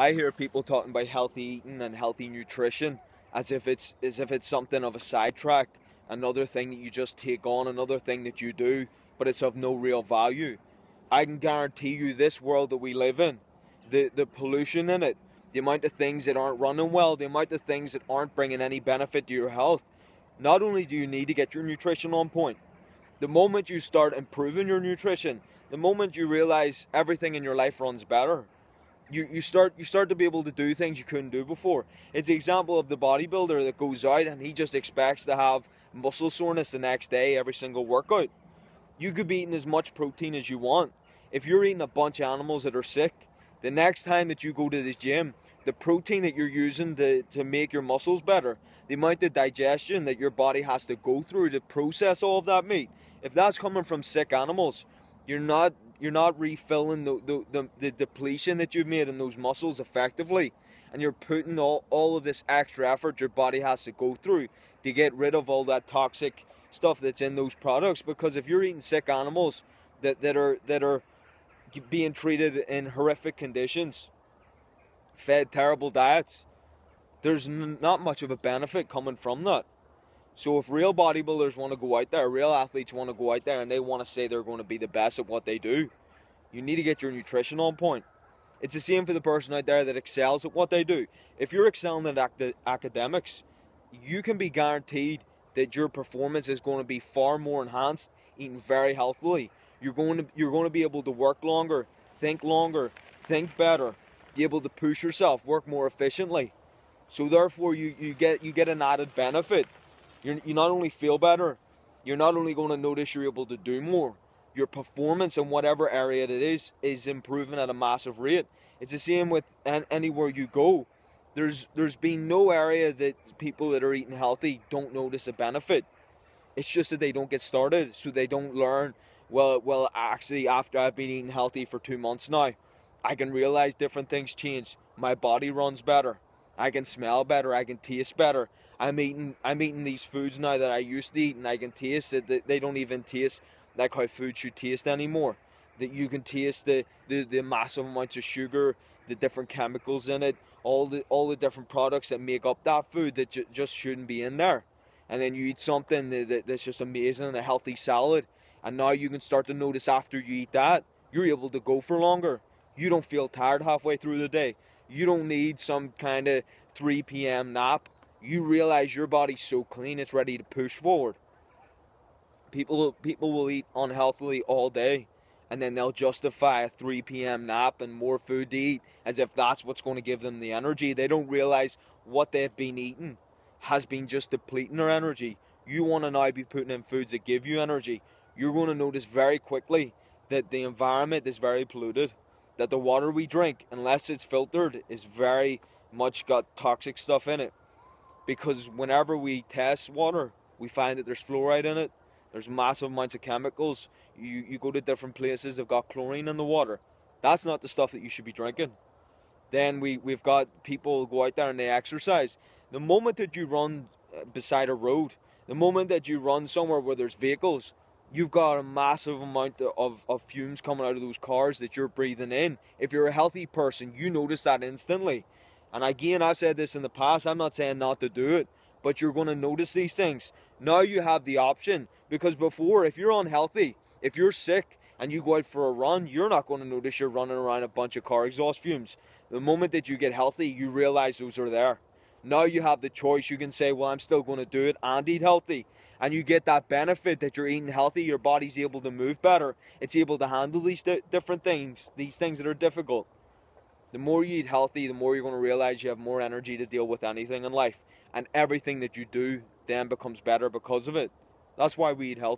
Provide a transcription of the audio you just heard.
I hear people talking about healthy eating and healthy nutrition as if it's as if it's something of a sidetrack, another thing that you just take on, another thing that you do, but it's of no real value. I can guarantee you this world that we live in, the the pollution in it, the amount of things that aren't running well, the amount of things that aren't bringing any benefit to your health. Not only do you need to get your nutrition on point, the moment you start improving your nutrition, the moment you realize everything in your life runs better, you, you start you start to be able to do things you couldn't do before. It's the example of the bodybuilder that goes out and he just expects to have muscle soreness the next day every single workout. You could be eating as much protein as you want. If you're eating a bunch of animals that are sick, the next time that you go to the gym, the protein that you're using to, to make your muscles better, the amount of digestion that your body has to go through to process all of that meat, if that's coming from sick animals, you're not you're not refilling the, the, the, the, depletion that you've made in those muscles effectively and you're putting all, all of this extra effort your body has to go through to get rid of all that toxic stuff that's in those products. Because if you're eating sick animals that, that are that are being treated in horrific conditions fed terrible diets there's not much of a benefit coming from that so if real bodybuilders want to go out there, real athletes want to go out there and they want to say they're going to be the best at what they do, you need to get your nutrition on point. It's the same for the person out there that excels at what they do. If you're excelling at academics, you can be guaranteed that your performance is going to be far more enhanced eating very healthily. You're going to you're going to be able to work longer, think longer, think better, be able to push yourself, work more efficiently. So therefore you, you get you get an added benefit you're, you not only feel better, you're not only going to notice you're able to do more, your performance in whatever area it is is improving at a massive rate. It's the same with anywhere you go. There's there's been no area that people that are eating healthy don't notice a benefit. It's just that they don't get started, so they don't learn. Well, well, actually, after I've been eating healthy for two months now, I can realize different things change. My body runs better. I can smell better. I can taste better. I'm eating I'm eating these foods now that I used to eat, and I can taste it. They don't even taste like how food should taste anymore. That you can taste the, the, the massive amounts of sugar, the different chemicals in it, all the all the different products that make up that food that ju- just shouldn't be in there. And then you eat something that, that's just amazing, a healthy salad, and now you can start to notice after you eat that, you're able to go for longer. You don't feel tired halfway through the day. You don't need some kind of 3 p.m. nap you realize your body's so clean it's ready to push forward. People people will eat unhealthily all day and then they'll justify a 3 p.m. nap and more food to eat as if that's what's going to give them the energy. They don't realize what they've been eating has been just depleting their energy. You want to now be putting in foods that give you energy. You're going to notice very quickly that the environment is very polluted, that the water we drink, unless it's filtered, is very much got toxic stuff in it because whenever we test water, we find that there's fluoride in it. There's massive amounts of chemicals. You you go to different places, they've got chlorine in the water. That's not the stuff that you should be drinking. Then we we've got people go out there and they exercise. The moment that you run uh, beside a road, the moment that you run somewhere where there's vehicles, you've got a massive amount of, of fumes coming out of those cars that you're breathing in. If you're a healthy person, you notice that instantly. And again, I've said this in the past, I'm not saying not to do it, but you're going to notice these things. Now you have the option because before, if you're unhealthy, if you're sick and you go out for a run, you're not going to notice you're running around a bunch of car exhaust fumes. The moment that you get healthy, you realize those are there. Now you have the choice. You can say, Well, I'm still going to do it and eat healthy. And you get that benefit that you're eating healthy, your body's able to move better, it's able to handle these different things, these things that are difficult. The more you eat healthy, the more you're going to realize you have more energy to deal with anything in life. And everything that you do then becomes better because of it. That's why we eat healthy.